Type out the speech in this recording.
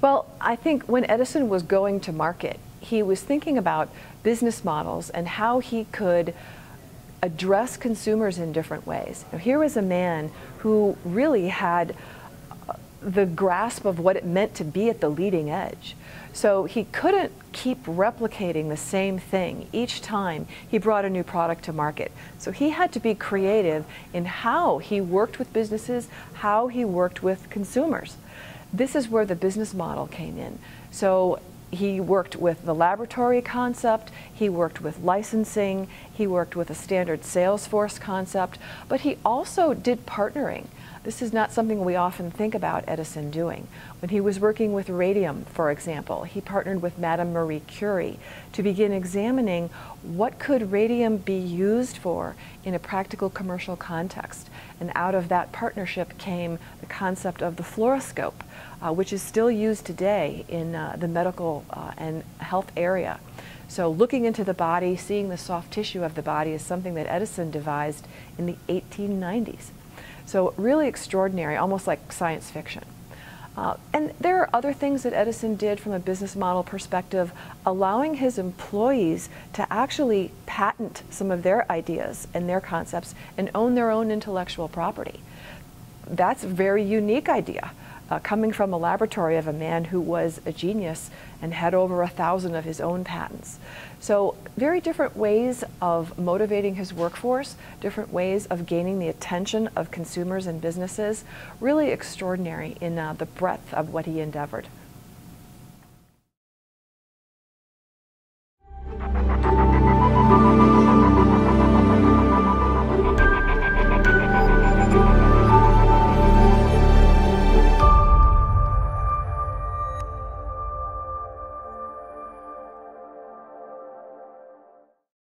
Well, I think when Edison was going to market, he was thinking about business models and how he could address consumers in different ways. Now, here was a man who really had uh, the grasp of what it meant to be at the leading edge. So he couldn't keep replicating the same thing each time he brought a new product to market. So he had to be creative in how he worked with businesses, how he worked with consumers. This is where the business model came in. So he worked with the laboratory concept, he worked with licensing, he worked with a standard Salesforce concept, but he also did partnering. This is not something we often think about Edison doing. When he was working with radium, for example, he partnered with Madame Marie Curie to begin examining what could radium be used for in a practical commercial context. And out of that partnership came the concept of the fluoroscope, uh, which is still used today in uh, the medical uh, and health area. So looking into the body, seeing the soft tissue of the body is something that Edison devised in the 1890s. So really extraordinary, almost like science fiction. Uh, and there are other things that Edison did from a business model perspective, allowing his employees to actually patent some of their ideas and their concepts and own their own intellectual property. That's a very unique idea uh, coming from a laboratory of a man who was a genius and had over a thousand of his own patents. So very different ways of motivating his workforce, different ways of gaining the attention of consumers and businesses, really extraordinary in uh, the breadth of what he endeavored.